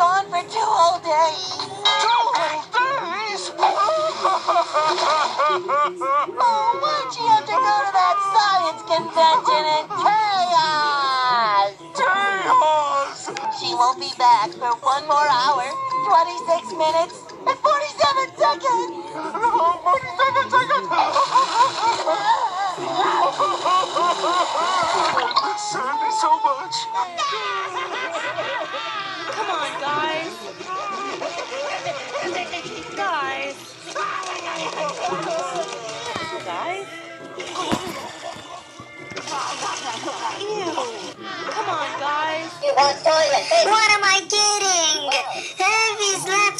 for two whole days. Two whole days? Oh, why'd she have to go to that science convention in chaos? Chaos! She won't be back for one more hour, 26 minutes, and 47 seconds. Oh, 47 seconds! Me so much. Ew. Come on, guys. You want toilet paper? What am I getting? Heavy's left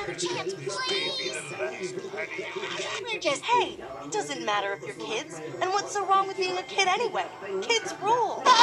another chance, please. We're just, hey, it doesn't matter if you're kids. And what's so wrong with being a kid anyway? Kids rule.